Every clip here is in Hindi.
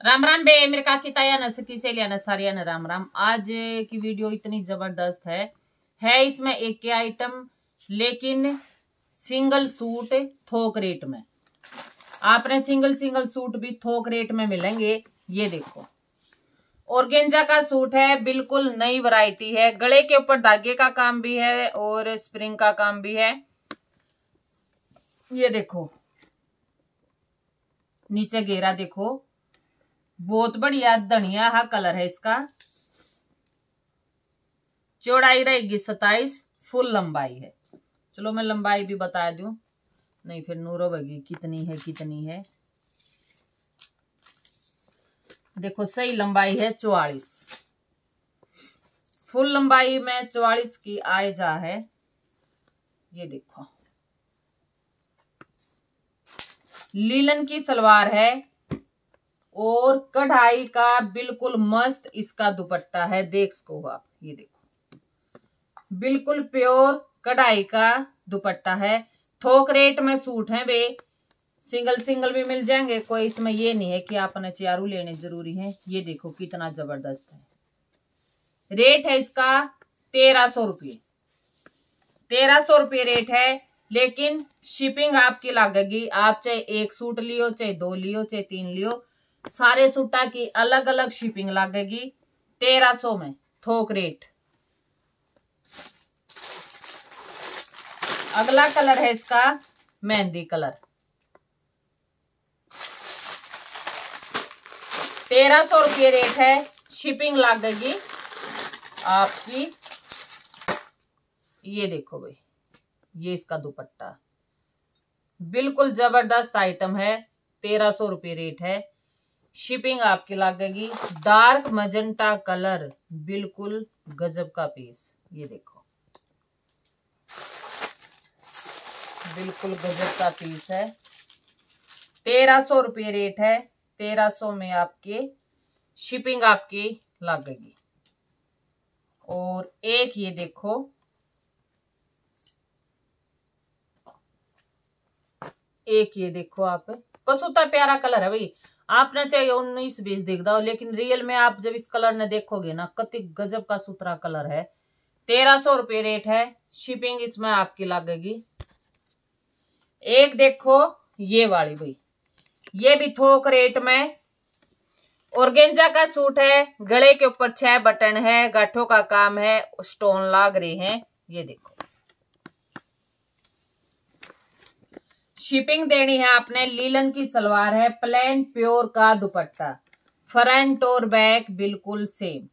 राम राम बे, मेरे काकी ताया न सकी से लिया न सारिया न राम राम आज की वीडियो इतनी ज़बरदस्त है। है इसमें एक के आइटम लेकिन सिंगल सूट थोक रेट में। आपने सिंगल सिंगल सूट भी थोक रेट में मिलेंगे, ये देखो। और गेंजा का सूट है, बिल्कुल नई वैरायटी है। गले के ऊपर धागे का काम भी है और स्प्रिंग का काम भी है। ये देखो। नीचे घेरा देखो। बहुत बढ़िया धनिया हा कलर है इसका। चौड़ाई रहेगी सताइस, फुल लंबाई है। चलो मैं लंबाई भी बता दू। नहीं, फिर नूरो बगी कितनी है कितनी है। देखो, सही लंबाई है चौवालीस। फुल लंबाई में चौवालीस की आय जा है। ये देखो। लीलन की सलवार है। और कढ़ाई का बिल्कुल मस्त इसका दुपट्टा है। देख सको आप, ये देखो। बिल्कुल प्योर कढ़ाई का दुपट्टा है। थोक रेट में सूट है वे। सिंगल सिंगल भी मिल जाएँगे, कोई इसमें ये नहीं है कि आपने चारू लेने ज़रूरी है। ये देखो कितना ज़बरदस्त है। रेट है इसका तेरह सौ रुपये। तेरह सौ रुपये रेट है, लेकिन शिपिंग आपकी लगेगी। आप चाहे एक सूट लियो, चाहे दो लियो, चाहे तीन लियो सारे सूटा की अलग अलग शिपिंग लगेगी। तेरह सौ में, थोक रेट अगला कलर है इसका, मेहंदी कलर तेरह सौ रुपये रेट है शिपिंग लगेगी आपकी। ये देखो भाई, ये इसका दुपट्टा। बिल्कुल ज़बरदस्त आइटम है, तेरह सौ रुपये रेट है। शिपिंग आपकी लगेगी। डार्क मजेंटा कलर, बिल्कुल गजब का पीस ये देखो। बिल्कुल गजब का पीस है। तेरह सौ रुपये रेट है। तेरह सौ में आपके शिपिंग आपकी लगेगी। और एक ये देखो। एक ये देखो आप। कसूता प्यारा कलर है भाई। आपने चाहिए उन्नीस बीस देख दो, लेकिन रियल में आप जब इस कलर ने देखोगे ना, कति गजब का सुथरा कलर है। तेरह सौ रुपये रेट है शिपिंग इसमें आपकी लगेगी। एक देखो, ये वाली भाई ये भी थोक रेट में। और गेंजा का सूट है, गले के ऊपर छह बटन है, गाठों का काम है स्टोन लाग रहे हैं, ये देखो। शिपिंग देनी है आपने, लीलन की सलवार है, प्लेन प्योर का दुपट्टा। फ्रंट और बैक बिल्कुल सेम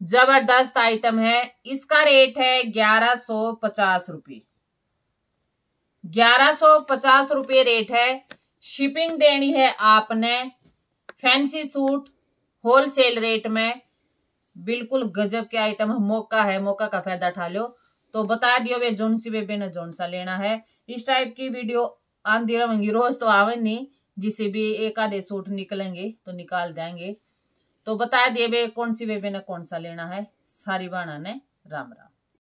ज़बरदस्त आइटम है। इसका रेट है ग्यारह सौ पचास रुपये। ग्यारह सौ पचास रुपये रेट है। शिपिंग देनी है आपने फैंसी सूट होलसेल रेट में। बिल्कुल गजब के आइटम मौका है, मौका का फ़ायदा उठा लो। तो बता दियो वे जोन सी बेबे ने जोन सा लेना है। इस टाइप की वीडियो आंधी रहेंगी रोज तो आवे नहीं जिसे भी एक आधे सूट निकलेंगे तो निकाल देंगे। तो बता दिए बे, कौन सी बेबे ने कौन सा लेना है? सारी बाणा ने राम राम।